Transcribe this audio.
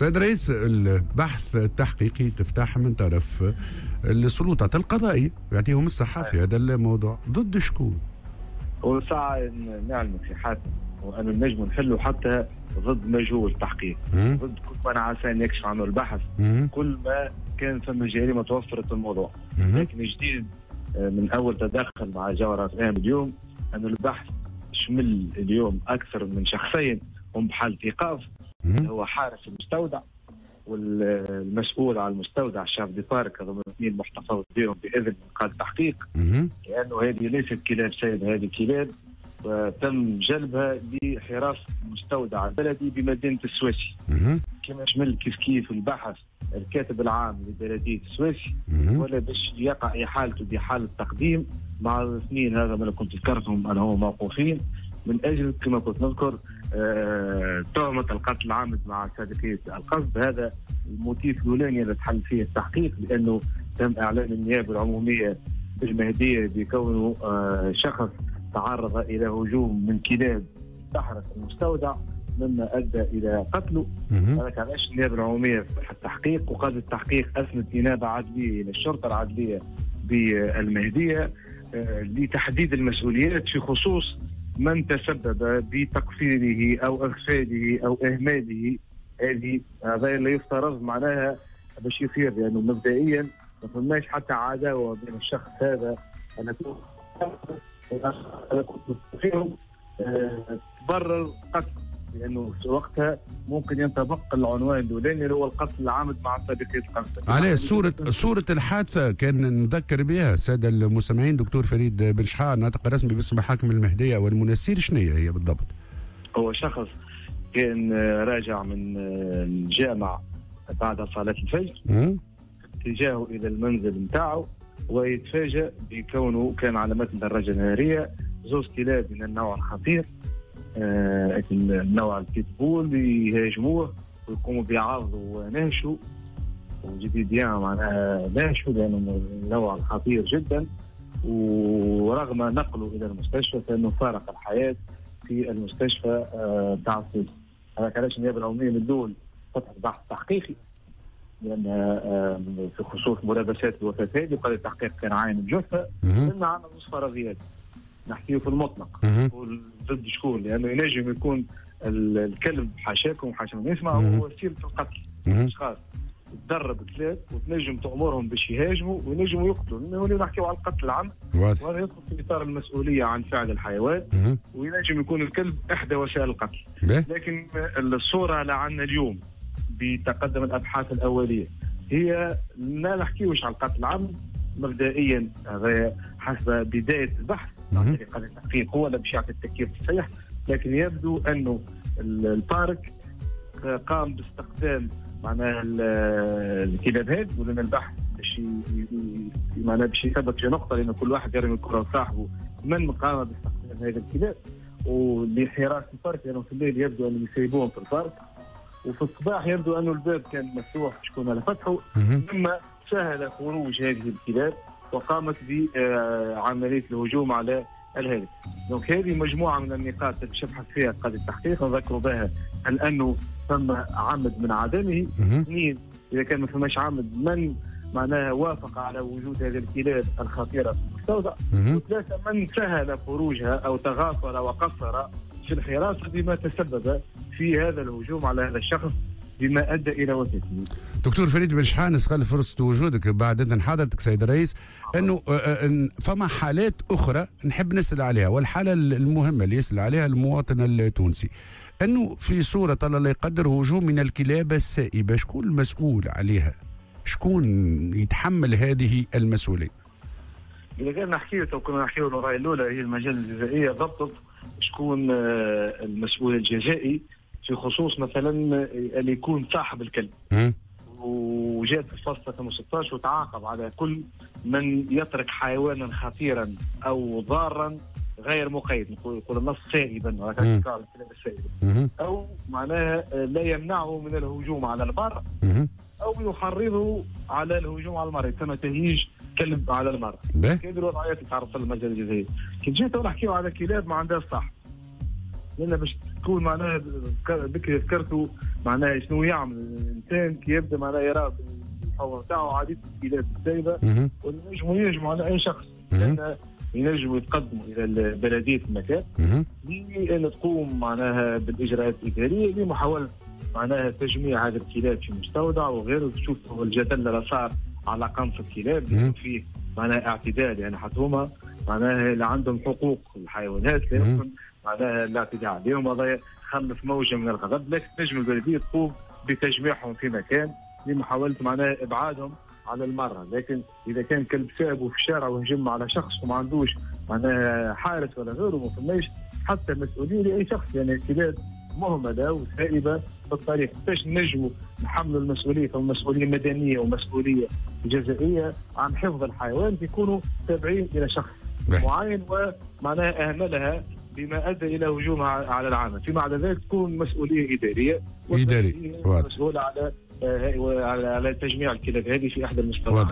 سيد رئيس البحث التحقيقي تفتح من طرف السلطات القضائية. يعطيهم الصحة في هذا الموضوع. ضد شكون؟ هو ساعة نعلم في حد وأن النجم نحلوا حتى ضد مجهول تحقيق ضد كل من عسى أن يكشف عنه البحث. كل ما كان ثم جريمة توفرت الموضوع. لكن جديد من أول تدخل مع جوهرة الآن اليوم أن البحث شمل اليوم أكثر من شخصين هم بحال ايقاف هو حارس المستودع والمسؤول على المستودع الشاف دي بارك هذوما الاثنين محتفظ بهم بإذن قاد التحقيق لأنه هذه ليست كلاب سيد هذه كلاب وتم جلبها لحراسه المستودع البلدي بمدينة السويسي كما شمل كيف كيف البحث الكاتب العام لبلدية السويسي ولا باش يقع إحالته بحاله تقديم مع الاثنين هذا ما كنت ذكرتهم أنهم موقوفين. من أجل كما كنت نذكر آه، تهمة القتل العامد مع سابقيه القصد هذا الموتيف الأولاني اللي تحل فيه التحقيق لأنه تم إعلان النيابة العمومية بالمهديه بكونه آه، شخص تعرض إلى هجوم من كلاب تحرس المستودع مما أدى إلى قتله. هذا علاش النيابة العمومية في التحقيق وقاد التحقيق أسند إنابة عدلية إلى الشرطة العدلية بالمهدية آه، لتحديد المسؤوليات في خصوص من تسبب بتقصيره أو اغفاله أو إهماله هذه هذا اللي يفترض معناها باش يصير لأنه مبدئيا ما فماش حتى عداوة بين الشخص هذا. أنا كنت فيهم آه، تبرر قتل. لأنه وقتها ممكن ينطبق العنوان الاولاني اللي هو القتل العامد مع سابقيه القتل. عليه صورة صورة الحادثة كان نذكر بها السادة المستمعين دكتور فريد بن شحان ناطق رسمي باسم حاكم المهدية والمنسير. شنو هي بالضبط؟ هو شخص كان راجع من الجامع بعد صلاة الفجر. اتجاهه إلى المنزل نتاعه ويتفاجأ بكونه كان على متن دراجة نارية زوج كلاب من النوع الخطير. آه النوع البيتبول يهاجموه ويقوموا بعرضه ونهشوا وجديديا معناها نهشوا لأنه النوع الخطير جدا. ورغم نقله إلى المستشفى فإنه فارق الحياة في المستشفى آه تاع الصيف هذا علاش النيابة العمومية من دول فتحت بحث تحقيقي لأن آه في خصوص ملابسات الوفاة هذه وقال التحقيق كان عاين الجثه لأن عندنا نص فرضيات نحكيه في المطلق. ضد شكون؟ لأنه ينجم يكون الكلب حاشاكم حاشا ما يسمع هو وسيله القتل. أشخاص تدرب كلاب وتنجم تأمرهم باش يهاجموا وينجموا يقتلوا. لأنه نحكيو على القتل العام. وهذا يدخل في إطار المسؤولية عن فعل الحيوان. وينجم يكون الكلب إحدى وسائل القتل. لكن الصورة اللي عندنا اليوم بتقدم الأبحاث الأولية. هي ما نحكيوش على القتل العام. مبدئيا هذا حسب بداية البحث. عن طريق التحقيق هو اللي باش يعطي التكييف الصحيح. لكن يبدو أنه البارك قام باستخدام معناها الكلاب هذه ولنا البحث باش معناها باش يثبت في نقطة لأن كل واحد يرمي الكره لصاحبه من قام باستخدام هذه الكلاب ولحراسه البارك لأنه في الليل يبدو أنهم يسيبوهم في البارك. وفي الصباح يبدو أنه الباب كان مفتوح شكون على فتحه. مما سهل خروج هذه الكلاب وقامت بعملية الهجوم على الهالك دونك هذه مجموعة من النقاط اللي يبحث فيها قاضي التحقيق. نذكر بها هل انه ثم عمد من عدمه. اثنين إذا كان ما فماش عمد من معناها وافق على وجود هذه الكلاب الخطيرة في المستودع. وثلاثة من سهل خروجها أو تغافل وقصر في الحراسة بما تسبب في هذا الهجوم على هذا الشخص. بما أدى إلى وفاته. دكتور فريد بن شحان استغل فرصة وجودك بعد إذن حضرتك سيد الرئيس إنه آه، آه، فما حالات أخرى نحب نسأل عليها والحالة المهمة اللي يسأل عليها المواطن التونسي إنه في صورة الله لا يقدر هجوم من الكلاب السائبة شكون المسؤول عليها؟ شكون يتحمل هذه المسؤولية؟ اذا كان نحكي كنا نحكي الراي الأولى هي المجال الجزائية ضبطت شكون آه، المسؤول الجزائي في خصوص مثلا اللي يكون صاحب الكلب. وجاءت في الفصل 2016 وتعاقب على كل من يترك حيوانا خطيرا أو ضارا غير مقيد نقول النص سائبا أو معناها لا يمنعه من الهجوم على المرء أو يحرضه على الهجوم على المرء ثم تهيج كلب على المرء كيف الوضعيات اللي تعرف في المجال الجزائري كي جيت نحكيو على كلاب ما عندها صح. لأن باش تكون معناها بكري ذكرتوا معناها شنو يعمل. الإنسان كي يبدأ معناها يرى الحوار نتاعو عديد التسجيلات السايبه ونجموا ينجموا على أي شخص. لأن ينجموا يتقدموا إلى بلديه المكان. لأن تقوم معناها بالإجراءات الإدارية لمحاوله معناها تجميع هذه الكلاب في مستودع وغيره. تشوف الجدل اللي صار على قنص الكلاب فيه معناها اعتداء يعني حتى هما معناها اللي عندهم حقوق الحيوانات لا معناها الاعتداء. عليهم هذا خلف موجة من الغضب. لكن تنجم البلدية تقوم بتجميعهم في مكان لمحاوله معناها إبعادهم على المرة. لكن إذا كان كلب سابه في الشارع وهجم على شخص وما عندوش معناها حارس ولا غيره ما فماش حتى مسؤوليه لأي شخص. يعني الكلاب مهملة وسائبه بالطريق كيفاش نجموا نحملوا المسؤولية فمسؤوليه مدنيه ومسؤولية جزائية عن حفظ الحيوان يكونوا تابعين إلى شخص معين ومعناها أهملها بما أدى إلى هجومها على العمل فيما بعد ذلك تكون مسؤولية إدارية إدارية. مسؤولة آه، على على تجميع الكلاب. هذه في احد المستويات.